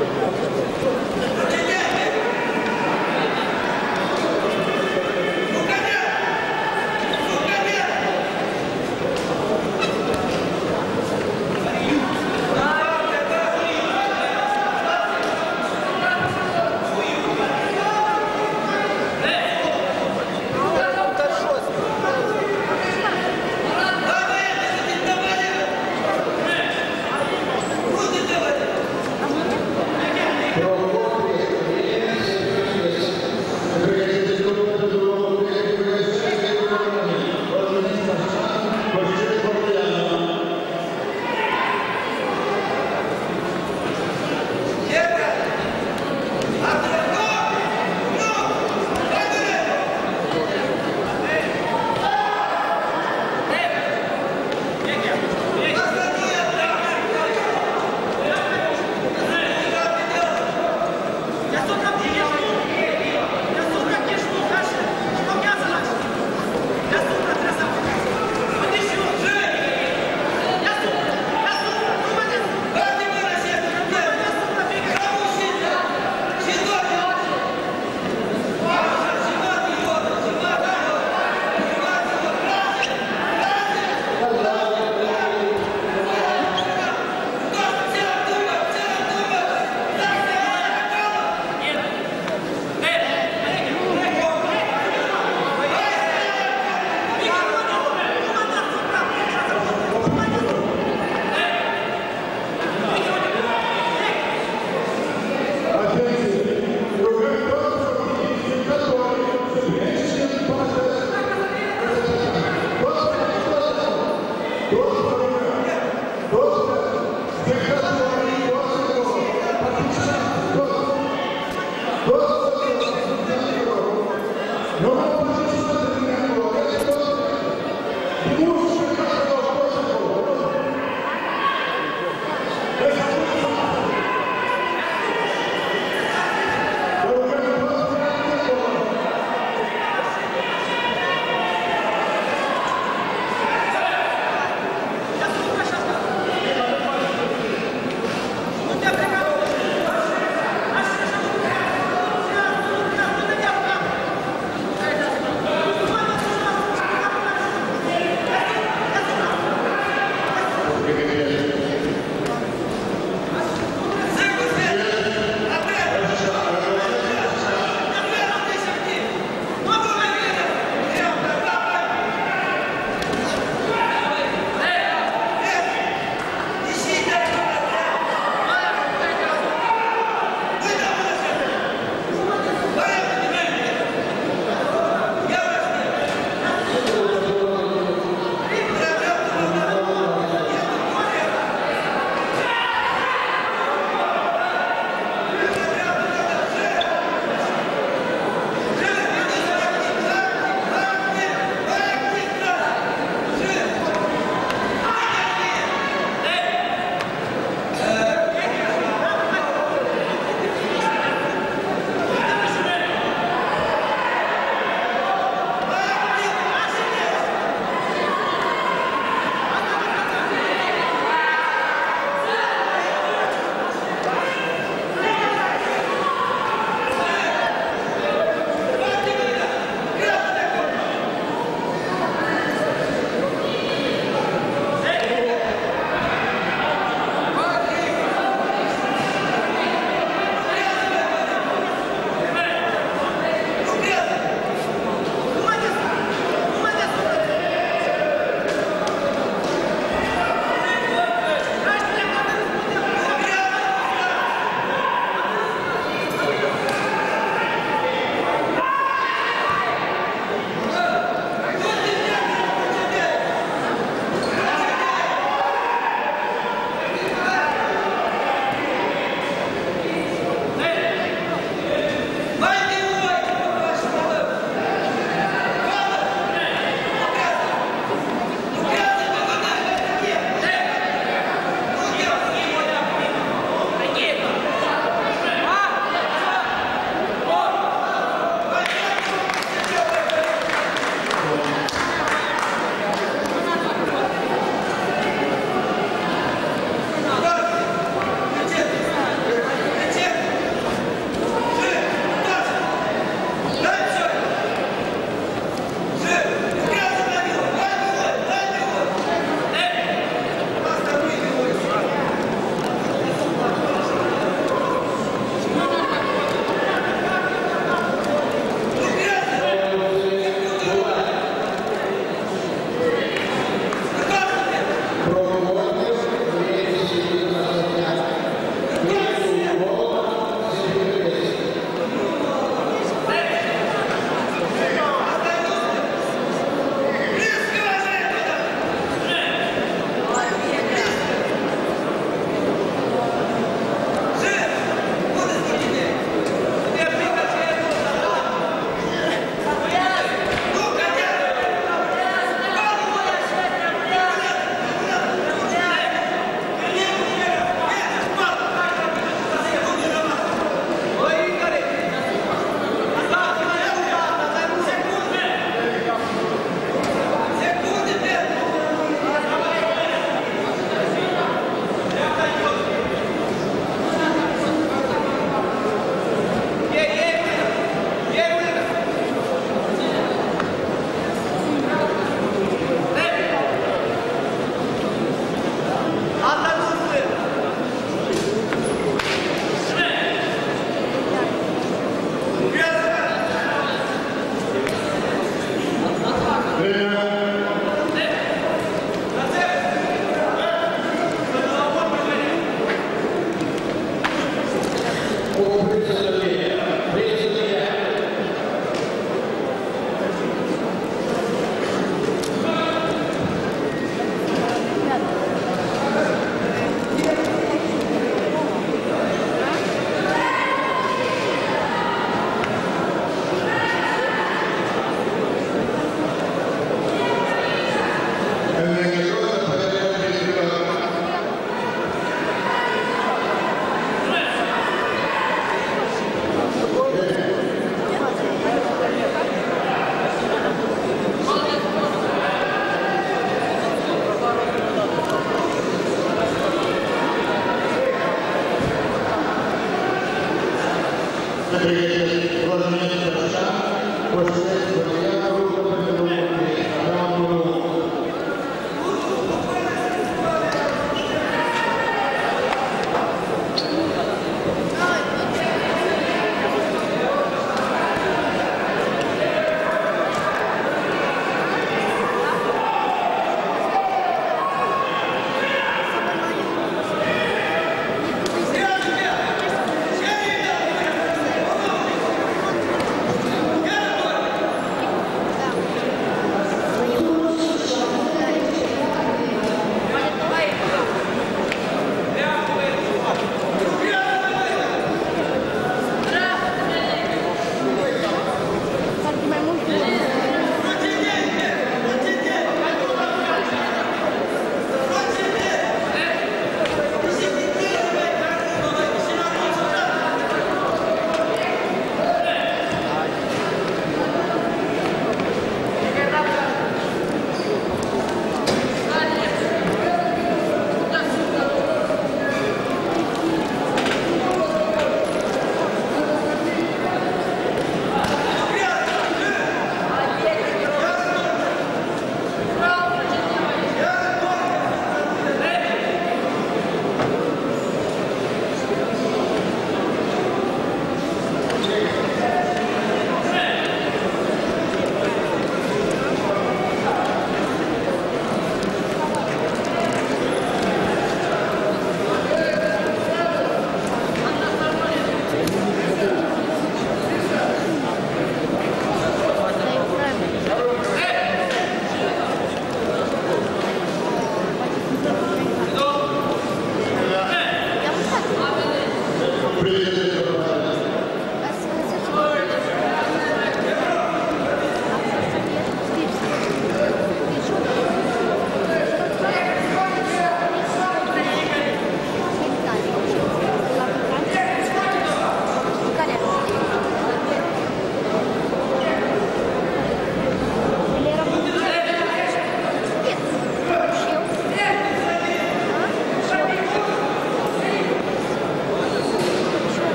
ハハハハ!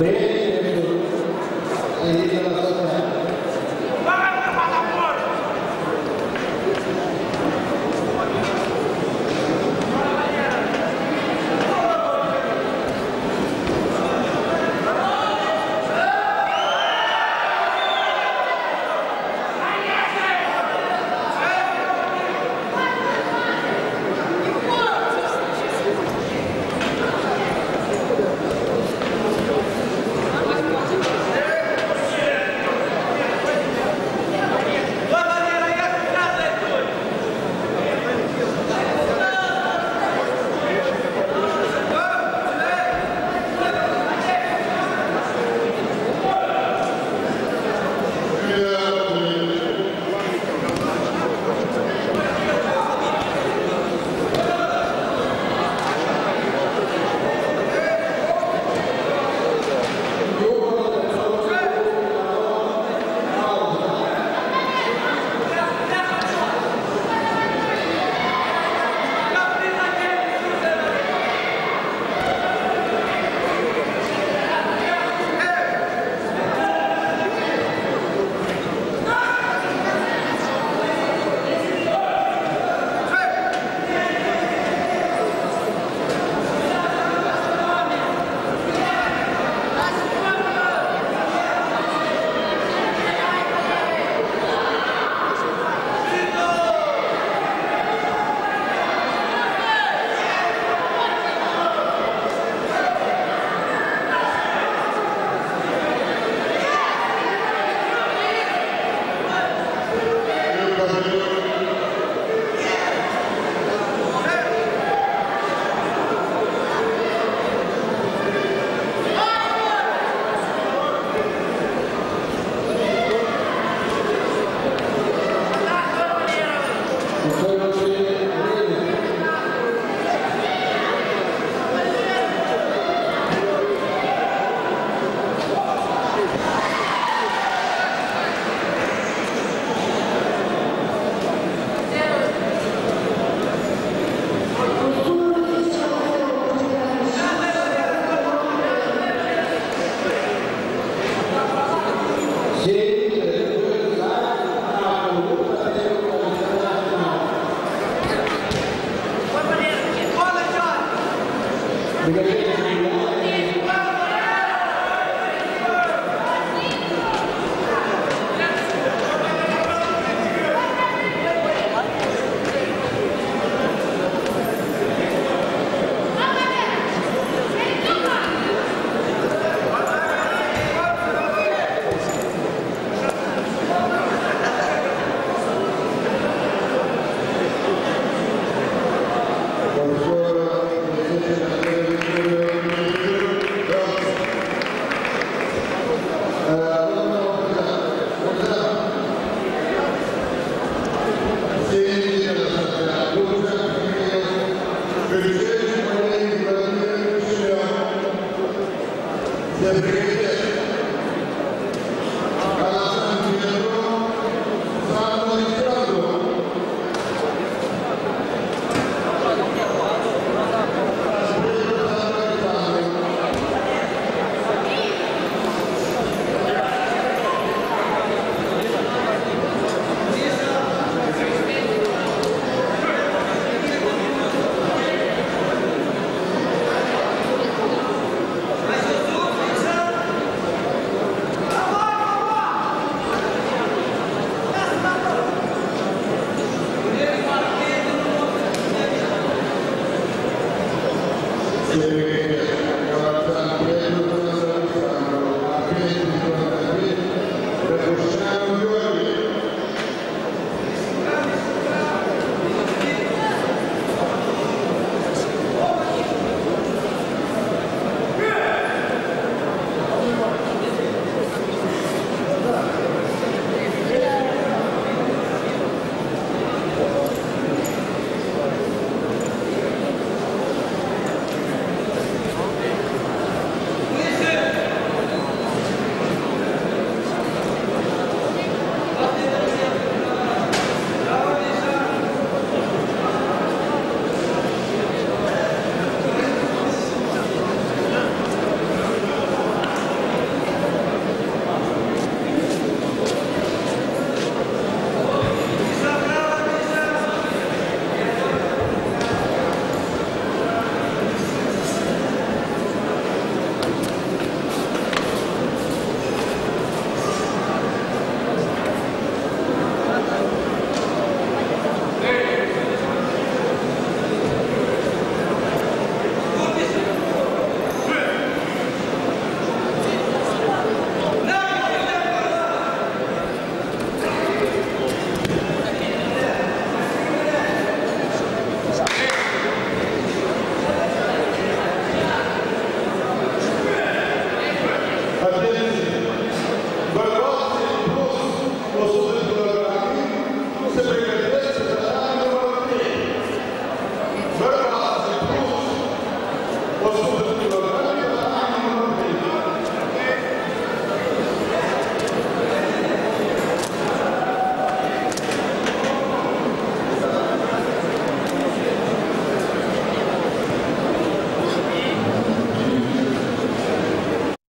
Bem Spirit.